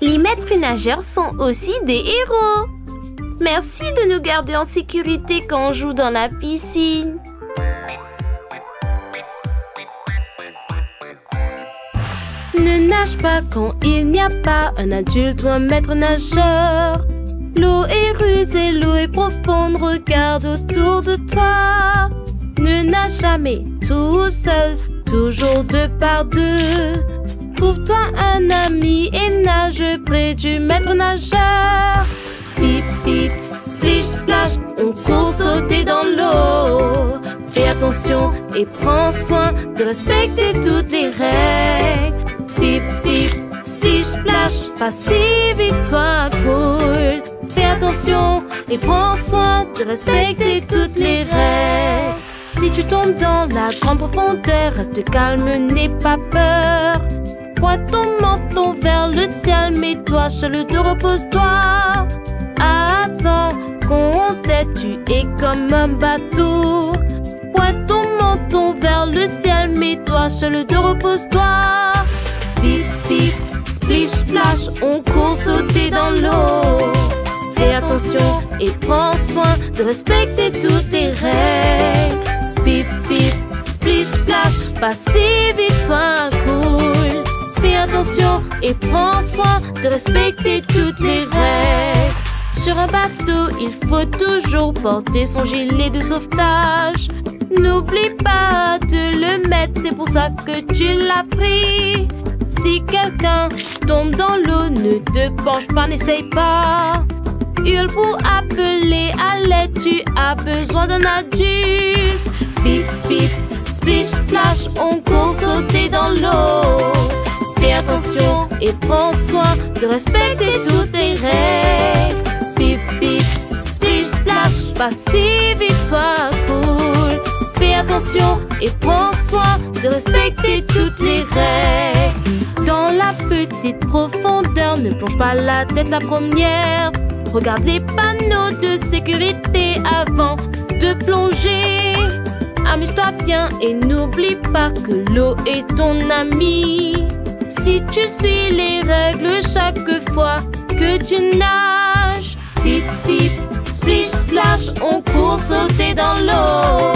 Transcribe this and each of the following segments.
Les maîtres nageurs sont aussi des héros. Merci de nous garder en sécurité quand on joue dans la piscine. Ne nage pas quand il n'y a pas un adulte ou un maître nageur. L'eau est rusée, l'eau est profonde, regarde autour de toi. Ne nage jamais tout seul, toujours deux par deux. Trouve-toi un ami et nage près du maître nageur. Pip, pip, splish, splash, on court sauter dans l'eau. Fais attention et prends soin de respecter toutes les règles. Pip, pip, splish, splash, pas si vite, sois cool. Fais attention et prends soin de respecter toutes les règles. Si tu tombes dans la grande profondeur, reste calme, n'aie pas peur. Pointe ton menton vers le ciel, mets-toi le dos, repose-toi. Attends qu'on t'aide, tu es comme un bateau. Pointe ton menton vers le ciel, mets-toi le dos, repose-toi. Pip, pip, splish, splash, on court sauter dans l'eau. Fais attention et prends soin de respecter toutes les règles. Pip, splish, splash, pas si vite, sois cool. Fais attention et prends soin de respecter toutes les règles. Sur un bateau, il faut toujours porter son gilet de sauvetage. N'oublie pas de le mettre, c'est pour ça que tu l'as pris. Si quelqu'un tombe dans l'eau, ne te penche pas, n'essaye pas. Hurle pour appeler à l'aide, tu as besoin d'un adulte. Bip, bip, splish, splash, on court sauter dans l'eau. Fais attention et prends soin de respecter toutes les règles. Bip, bip, splish, splash, pas si vite, sois cool. Fais attention et prends soin de respecter toutes les règles. Dans la petite profondeur, ne plonge pas la tête la première. Regarde les panneaux de sécurité avant de plonger. Amuse-toi bien et n'oublie pas que l'eau est ton ami. Si tu suis les règles chaque fois que tu nages, pip pip, splish splash, on court sauter dans l'eau.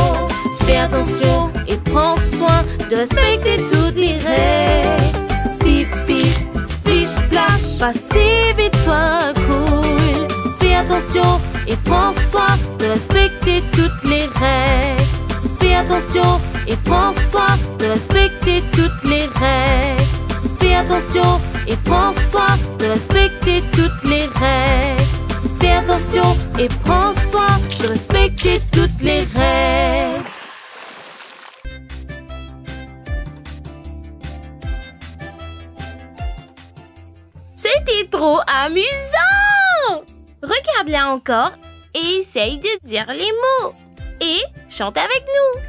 Fais attention et prends soin de respecter toutes les règles. Pip pip, splish splash, pas vite, sois cool. Fais attention et prends soin de respecter toutes les règles. Fais attention et prends soin de respecter toutes les règles. Fais attention et prends soin de respecter toutes les règles. Fais attention et prends soin de respecter toutes les règles. C'était trop amusant! Regarde-la encore et essaye de dire les mots. Et chante avec nous.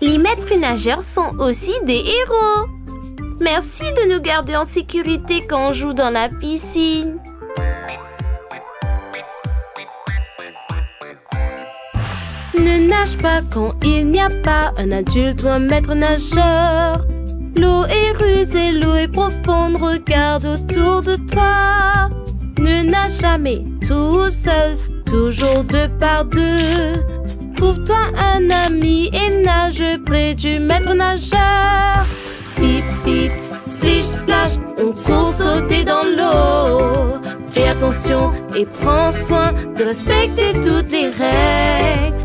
Les maîtres nageurs sont aussi des héros. Merci de nous garder en sécurité quand on joue dans la piscine. Ne nage pas quand il n'y a pas un adulte ou un maître nageur. L'eau est rusée, l'eau est profonde, regarde autour de toi. Ne nage jamais tout seul, toujours deux par deux. Trouve-toi un ami et nage près du maître nageur. Pip, pip, splish, splash, on court sauter dans l'eau. Fais attention et prends soin de respecter toutes les règles.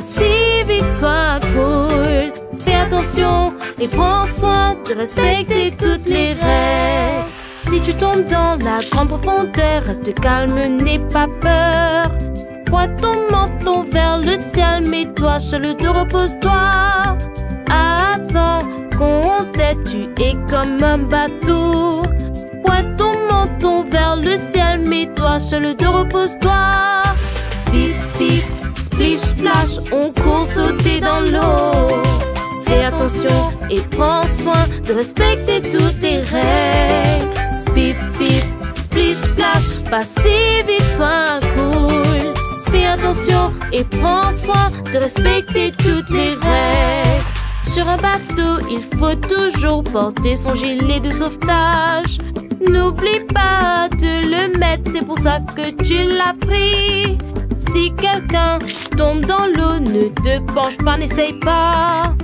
Si vite, sois cool. Fais attention et prends soin de respecter toutes les règles. Si tu tombes dans la grande profondeur, reste calme, n'aie pas peur. Pointe ton menton vers le ciel, mets-toi sur le repose-toi. Attends qu'on t'aide, tu es comme un bateau. Pointe ton menton vers le ciel, mets-toi sur le dos, repose-toi. Pip, pip, splish, splash, on court sauter dans l'eau. Fais attention et prends soin de respecter toutes les règles. Pip, pip, splish, splash, pas si vite, sois cool. Fais attention et prends soin de respecter toutes les règles. Sur un bateau, il faut toujours porter son gilet de sauvetage. N'oublie pas de le mettre, c'est pour ça que tu l'as pris. Si quelqu'un tombe dans l'eau, ne te penche pas, n'essaye pas.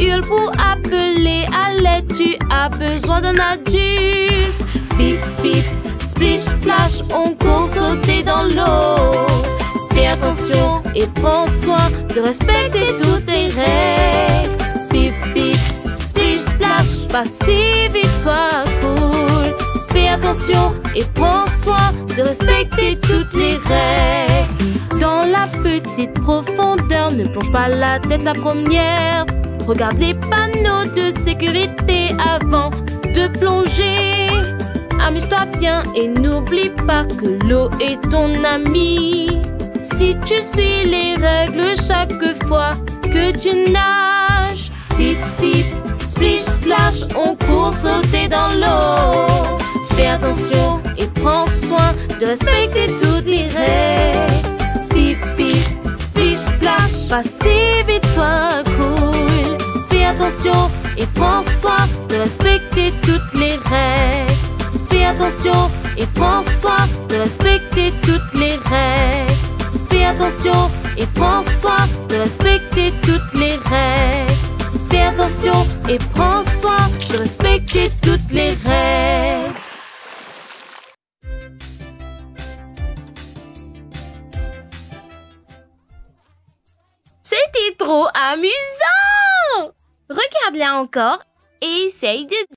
Hurle pour appeler à l'aide, tu as besoin d'un adulte. Bip bip, splish splash, on court sauter dans l'eau. Fais attention et prends soin de respecter toutes les règles. Bip bip, splish splash, pas si vite, sois cool. Fais attention et prends soin de respecter toutes les règles. La petite profondeur, ne plonge pas la tête la première. Regarde les panneaux de sécurité avant de plonger. Amuse-toi bien et n'oublie pas que l'eau est ton ami. Si tu suis les règles chaque fois que tu nages, pip pip, splish splash, on court sauter dans l'eau. Fais attention et prends soin de respecter toutes les règles. Pas si vite, sois cool. Fais attention et prends soin de respecter toutes les règles. Fais attention et prends soin de respecter toutes les règles. Fais attention et prends soin de respecter toutes les règles. Fais attention et prends soin de respecter toutes les règles. Trop amusant! Regarde-la encore et essaye de